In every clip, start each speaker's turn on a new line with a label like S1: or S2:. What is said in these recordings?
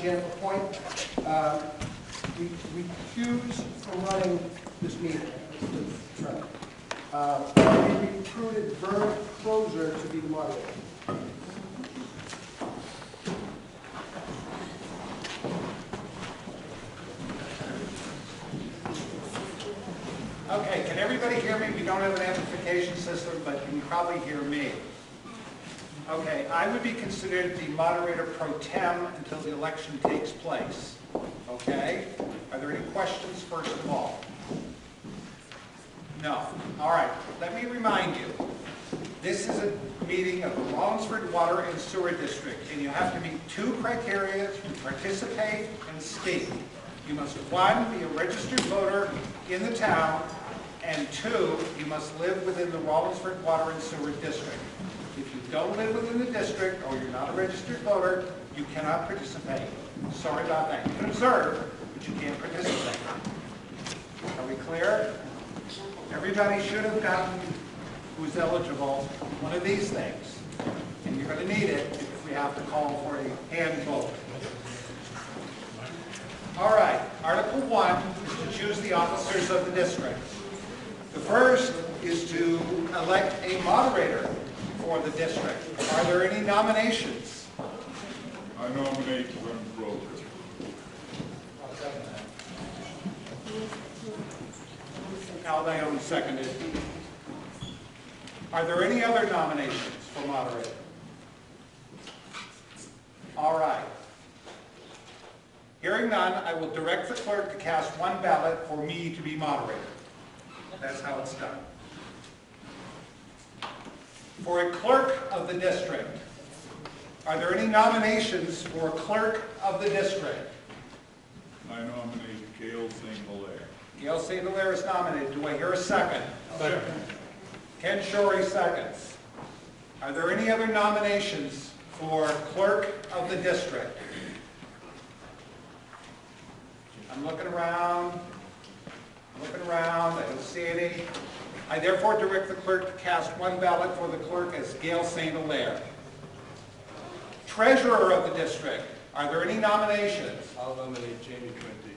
S1: Jennifer Point. Uh, We recuse from running this meeting. Uh, We recruited Vern Crozer to be the moderator.
S2: Okay, can everybody hear me? We don't have an amplification system, but you can probably hear me. Okay, I would be considered the moderator pro tem until the election takes place. Okay? Are there any questions first of all? No. All right, let me remind you, this is a meeting of the Rollinsford Water and Sewer District, and you have to meet two criteria to participate and speak. You must, one, be a registered voter in the town, and two, you must live within the Rollinsford Water and Sewer District. Don't live within the district, or you're not a registered voter, you cannot participate. Sorry about that. You can observe, but you can't participate. Are we clear? Everybody should have gotten, who's eligible, one of these things. And you're going to need it if we have to call for a hand vote. All right, Article 1 is to choose the officers of the district. The first is to elect a moderator for the district. Are there any nominations?
S3: I nominate Vern Crozer.
S2: Al Dione seconded. Are there any other nominations for moderator? All right. Hearing none, I will direct the clerk to cast one ballot for me to be moderator. That's how it's done. For a clerk of the district, are there any nominations for a clerk of the district?
S3: I nominate Gail St. Hilaire.
S2: Gail St. Hilaire is nominated. Do I hear a second? Ken Shorey seconds. Are there any other nominations for clerk of the district? I'm looking around, I'm looking around, I don't see any. I therefore direct the clerk to cast one ballot for the clerk as Gail St. Hilaire. Treasurer of the district, are there any nominations?
S4: I'll nominate Jamie Printy.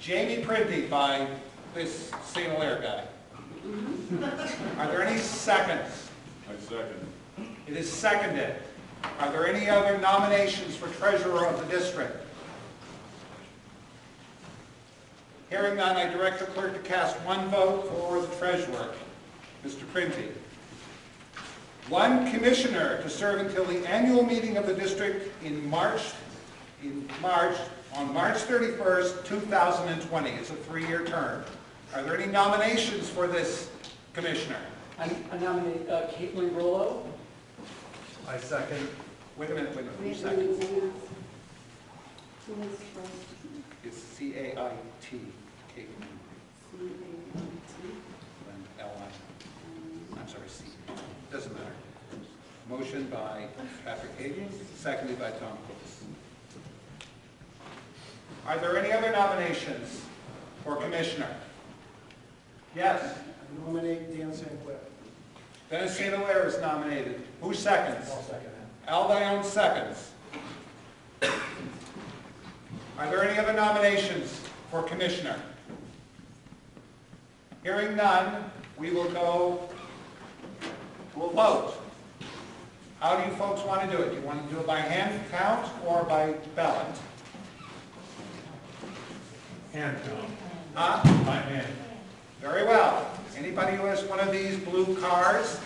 S2: Jamie Printy by this St. Hilaire guy. Mm-hmm. Are there any seconds?
S3: I second.
S2: It is seconded. Are there any other nominations for treasurer of the district? Hearing none, I direct the clerk to cast one vote for the treasurer, Mr. Printy. One commissioner to serve until the annual meeting of the district in March, in March, on March 31st, 2020. It's a three-year term. Are there any nominations for this commissioner?
S5: I I nominate uh, Caitlin Rollo.
S4: I second.
S2: Wait a minute, wait a minute,
S6: Wait,
S2: who's second?
S6: wait, wait. Who was first?
S2: It's C-A-I-T, Caitlin, then L-I, I'm sorry, C, doesn't matter. Motion by Patrick Hayden, seconded by Tom Cooks. Are there any other nominations for commissioner? Yes,
S1: I Nominate Dan. Clair.
S2: Dennis St. Is nominated. Who seconds?
S1: I'll second that.
S2: Al Dione seconds. Are there any other nominations for commissioner? Hearing none, we will go to a vote. How do you folks want to do it? Do you want to do it by hand count or by ballot?
S4: Hand count.
S2: Huh?
S4: My hand.
S2: Very well. Anybody who has one of these blue cards?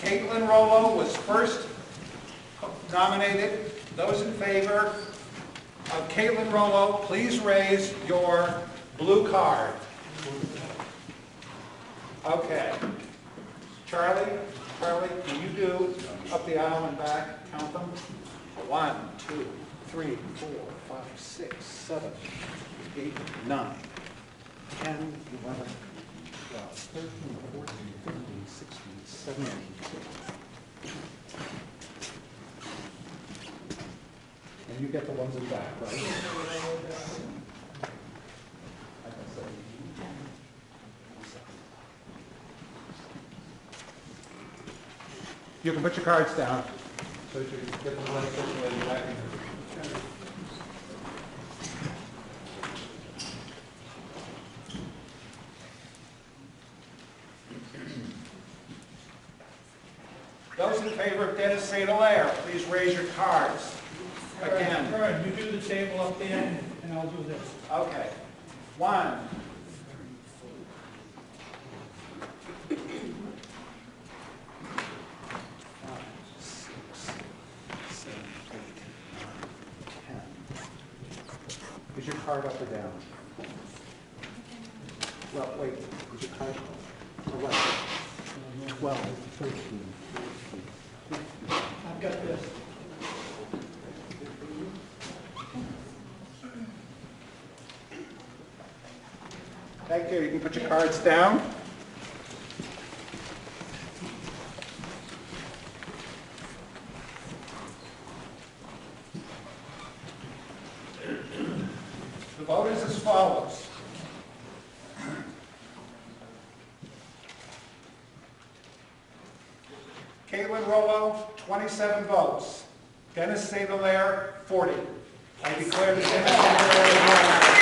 S2: Caitlin Rollo was first nominated. Those in favor of Caitlin Rollo, please raise your blue card. Okay. Charlie, Charlie, can you do up the aisle and back, count them? One, two, three, four, five, six, seven, eight, nine. 10, 11, 12, 13, 14, 15, 16, 17. And you get the ones in back, right? You can put your cards down so that you can get the less situated back in here. Those in favor of Dennis St. Hilaire, please raise your cards. Again,
S7: Vern, you do the table up there, and I'll do this.
S2: okay. One.
S1: Is your card up or down? Well, wait, is your card, eleven, twelve, thirteen,
S7: I've got this.
S2: Thank you. Can put your cards down. The vote is as follows. Caitlin Rollo, 27 votes. Dennis St. Hilaire, 40. I declare that Dennis St. Hilaire is elected.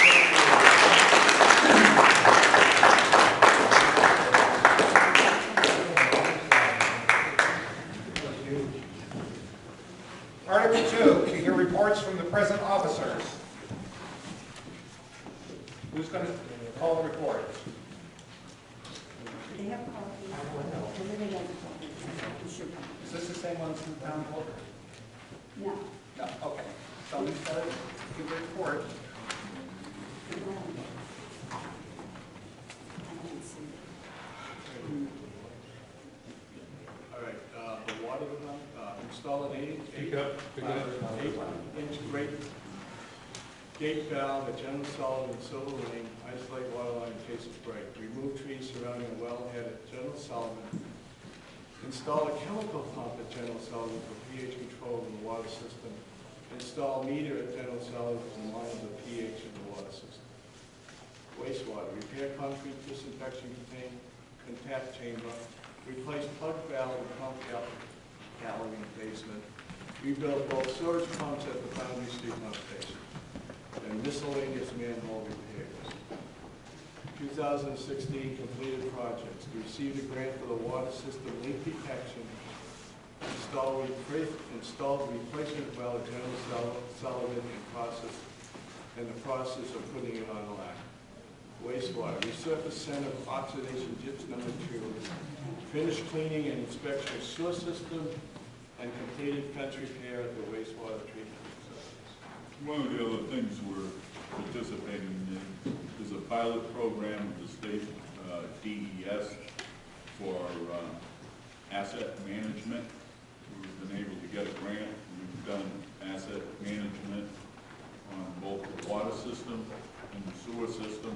S2: Article two, to hear reports from the present officers. Who's going to call the report?
S6: They have coffee. Everybody has coffee. You should come.
S2: Is this the same one from the town hall?
S6: No.
S2: No, okay. Somebody's got to give a report.
S6: I don't see it.
S4: All right, uh, the water, uh, install an eight, eight, uh, eight inch grate gate valve at General Sullivan, Silver Lane, isolate water line in case of break. Remove trees surrounding the wellhead at General Sullivan. Install a chemical pump at General Sullivan for pH control in the water system. Install meter at General Sullivan to monitor the pH in the water system. Wastewater, repair concrete disinfection contain, contact chamber, replace plug valve and pump gallery in basement, rebuild both storage pumps at the Foundry Street pump station, and miscellaneous manhole repairs. 2016 completed projects, we received a grant for the water system leak detection, install, repra- installed replacement well at General Sul- Sullivan in process, and the process of putting it on line wastewater, resurface center oxidation ditch number two, finished cleaning and inspection of sewer system, and completed fence repair at the wastewater treatment facilities.
S3: One of the other things we're participating in is a pilot program with the state uh, DES for uh, asset management. We've been able to get a grant, we've done asset management on both the water system and the sewer system.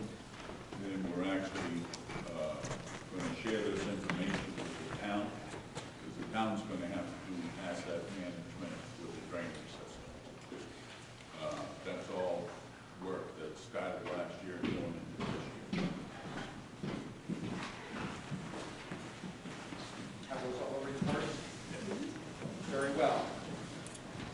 S3: And we're actually going to share this information with the town, because the town's going to have to do asset management with the drainage system. Uh, That's all work that started last year and going into this year.
S2: Have those all reports? Very well.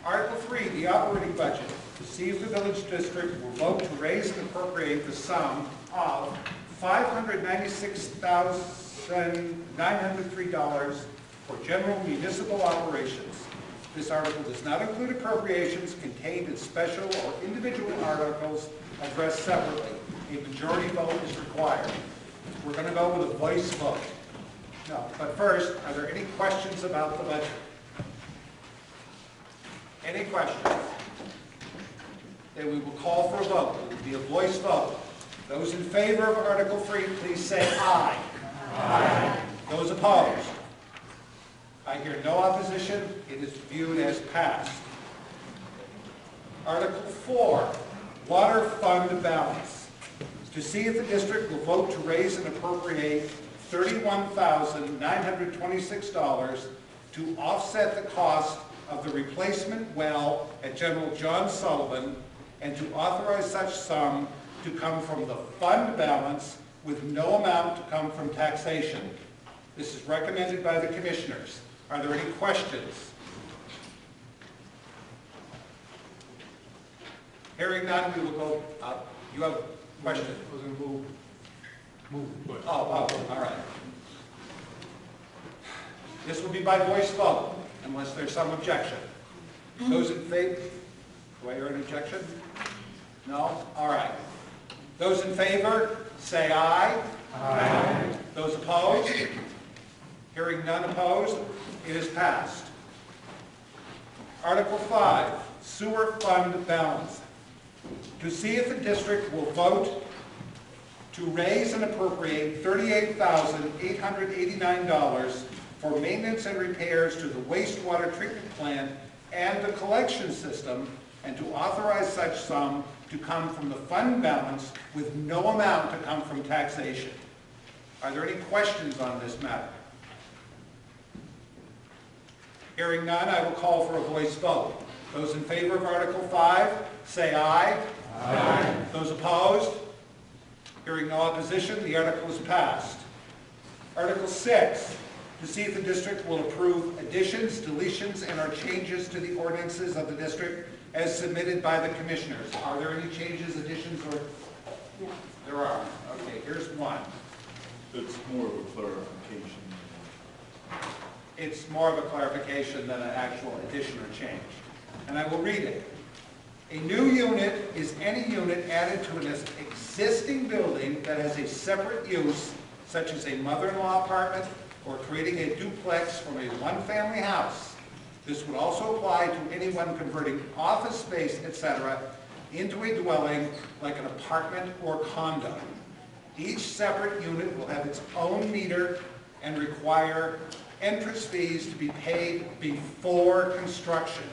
S2: Article three, the operating budget. To see if the village district will vote to raise and appropriate the sum of five hundred ninety-six thousand nine hundred three dollars for general municipal operations. This article does not include appropriations contained in special or individual articles addressed separately. A majority vote is required. We're going to go with a voice vote. No, but first, are there any questions about the budget? Any questions? Then we will call for a vote. It will be a voice vote. Those in favor of Article 3, please say aye. Aye. Those opposed? I hear no opposition. It is viewed as passed. Article 4, Water Fund Balance. To see if the district will vote to raise and appropriate $31,926 to offset the cost of the replacement well at General John Sullivan and to authorize such sum to come from the fund balance with no amount to come from taxation. This is recommended by the commissioners. Are there any questions? Hearing none, we will go, uh, you have a question?
S4: Was it move? Move.
S2: Oh, oh, all right. This will be by voice vote. unless there's some objection. Those in favor, do I hear an objection? No? All right. Those in favor, say aye. Aye. Those opposed? Hearing none opposed, it is passed. Article 5, Sewer Fund Balance. To see if the district will vote to raise and appropriate $38,889 for maintenance and repairs to the wastewater treatment plant and the collection system, and to authorize such sum to come from the fund balance with no amount to come from taxation. Are there any questions on this matter? Hearing none, I will call for a voice vote. Those in favor of Article 5, say aye. Aye. Those opposed? Hearing no opposition, the article is passed. Article 6, to see if the district will approve additions, deletions, and or changes to the ordinances of the district as submitted by the commissioners. Are there any changes, additions, or? Yeah. There are. Okay, here's one.
S3: It's more of a clarification.
S2: It's more of a clarification than an actual addition or change. And I will read it. A new unit is any unit added to an existing building that has a separate use, such as a mother-in-law apartment or creating a duplex from a one-family house. This would also apply to anyone converting office space, etc., into a dwelling like an apartment or condo. Each separate unit will have its own meter and require entrance fees to be paid before construction.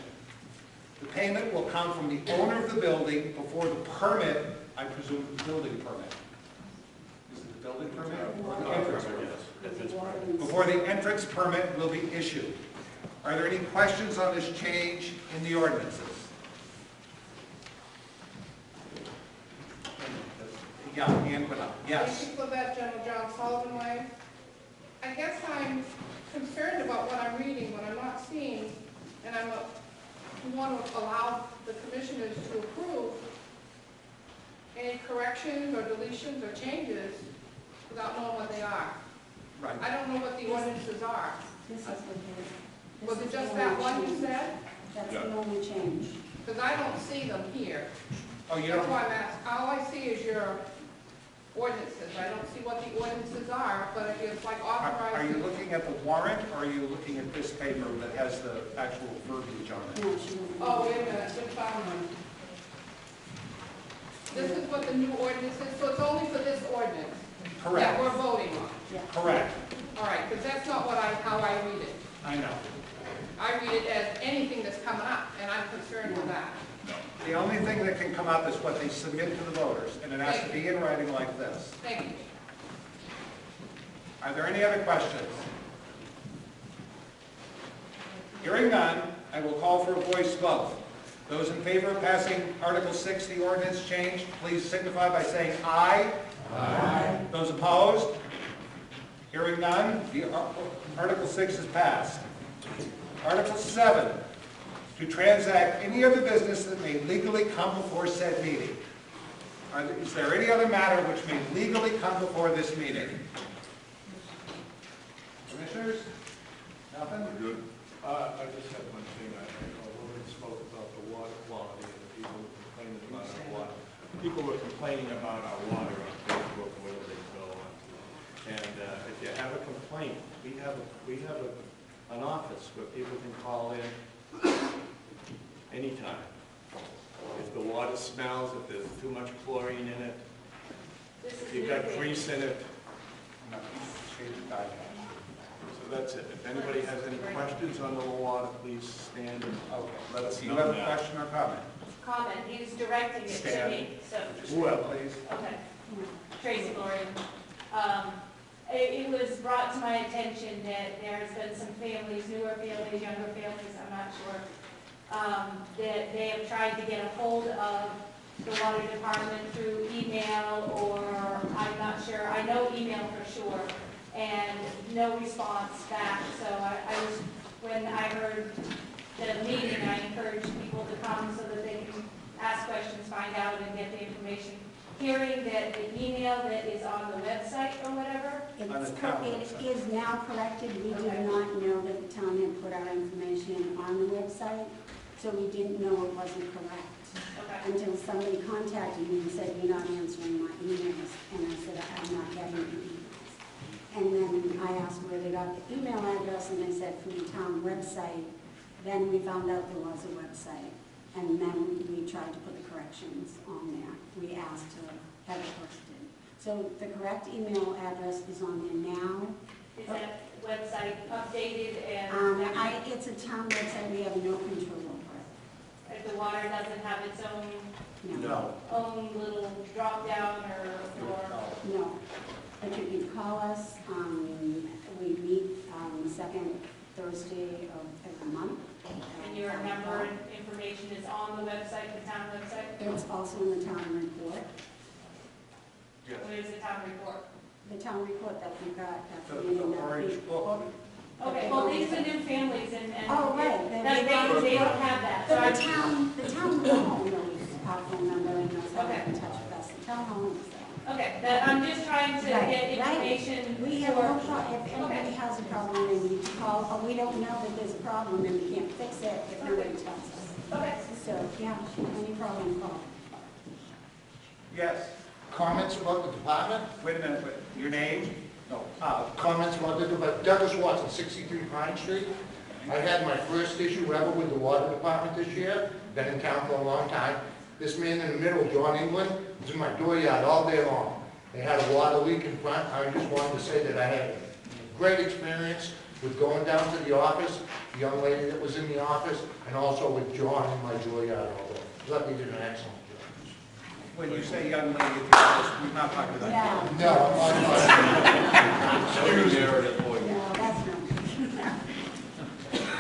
S2: The payment will come from the owner of the building before the permit, I presume the building permit. Is it the building permit or the entrance permit? Before the entrance permit will be issued. Are there any questions on this change in the ordinances? Yeah, hand went up. Yes.
S6: Thank you for General John Sullivan Way. I guess I'm concerned about what I'm reading, what I'm not seeing, and I'm, want to allow the commissioners to approve any corrections or deletions or changes without knowing what they are.
S2: Right.
S6: I don't know what the ordinances are.
S8: This is what it is.
S6: Was it just that one you said?
S8: That's the only change.
S6: Because I don't see them here.
S2: Oh, you
S6: That's
S2: don't,
S6: why I'm asking. All I see is your ordinances. I don't see what the ordinances are, but it's like
S2: are are you
S6: authorizing.
S2: looking at the warrant or are you looking at this paper that has the actual verbiage on it?
S8: No, she doesn't.
S6: Oh, wait a minute, just found one. This is what the new ordinance is, so it's only for this ordinance that we're voting on.
S2: correct.
S6: All right, because that's not what I, how I read it.
S2: I know.
S6: I read it as anything that's coming up, and I'm concerned with that.
S2: The only thing that can come up is what they submit to the voters, and it has to be in writing like this.
S6: Thank you.
S2: Are there any other questions? Hearing none, I will call for a voice vote. Those in favor of passing Article 6, the ordinance change, please signify by saying aye. Aye. Those opposed? Hearing none, the Ar- Article 6 is passed. Article 7, to transact any other business that may legally come before said meeting. Is there any other matter which may legally come before this meeting? Commissioners? Nothing?
S3: Good?
S4: Uh, I just have one thing, I, I know Lauren spoke about the water quality and the people were complaining about our water. People were complaining about our water on Facebook, whether they go on. And, uh, if you have a complaint, we have, a we have a, an office where people can call in anytime. If the water smells, if there's too much chlorine in it, if you've got grease in it,
S2: No, change the guidelines.
S4: so that's it. If anybody has any questions on the water, please stand and
S2: Okay,
S4: let us
S2: do you have a question or comment?
S9: Comment, he was directing it to me, so.
S2: Please.
S9: okay. Tracy Lauren. Um, it, it was brought to my attention that there's been some families, newer families, younger families, I'm not sure, um, that they have tried to get a hold of the water department through email or, I'm not sure, I know email for sure, and no response back, so I, I was, when I heard the meeting, I encourage people to come so that they can ask questions, find out, and get the information hearing that the email that is on the website or whatever,
S2: On the
S8: It's,
S2: town
S8: it
S2: website.
S8: is now corrected. We did
S9: Okay.
S8: not know that the town had put our information on the website, so we didn't know it wasn't correct.
S9: okay.
S8: Until somebody contacted me and said, you're not answering my emails. And I said, I'm not getting your emails. And then I asked where they got the email address, and they said from the town website. Then we found out there was a website, and then we tried to put the corrections on there. We asked to have it posted. So the correct email address is on there now.
S9: Is that website updated
S8: Um, I, it's a town website, we have no control over it.
S9: if the water doesn't have its own.
S2: No.
S9: own little drop down or, or,
S8: No, but you can call us, um, we meet, um, the second Thursday of every month.
S9: And your number information is on the website, the town website?
S8: It's also in the town report,
S9: Where's the town report?
S8: the town report that we got at
S2: The
S8: the
S2: the
S8: beginning of
S2: orange
S8: the.
S2: book.
S9: Okay, well, these are new families and, and.
S8: Oh, right.
S9: That, they, they don't have that, so
S8: But
S9: I'm.
S8: the town, the town hall knows our phone number and knows how to
S9: Okay.
S8: get in touch with us, the town hall knows that.
S9: Okay, that, I'm just trying to
S8: Right,
S9: get
S8: right.
S9: information
S8: We have no
S9: for,
S8: problem, if anybody has a problem and we call, or we don't know that there's a problem and we can't fix it if nobody tells us.
S9: okay.
S8: So, yeah, any problem, call.
S2: Yes,
S10: Comments about the department?
S2: wait a minute, wait, your name? No. Uh,
S10: Comments about the, about Douglas Watson, 63 Pine Street. I had my first issue ever with the water department this year, been in town for a long time. This man in the middle, John England, was in my dooryard all day long. They had a water leak in front, I just wanted to say that I had a great experience with going down to the office, the young lady that was in the office, and also with John in my dooryard all day. Thought they did an excellent job.
S2: When you say young lady, you're not talking about you.
S8: Yeah,
S10: No, I'm not.
S8: no, that's not.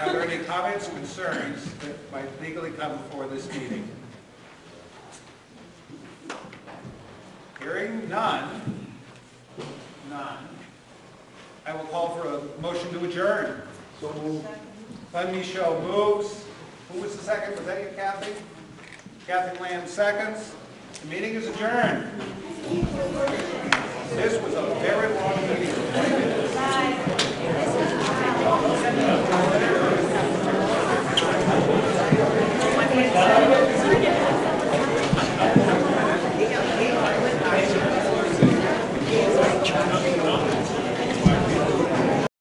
S2: Are there any comments, concerns that might legally come before this meeting? Hearing none, none, I will call for a motion to adjourn.
S10: So moved.
S2: Bud Michaud moves. Who was the second? Was that you, Kathy? Kathy Lamb seconds. The meeting is adjourned. This was a very long meeting.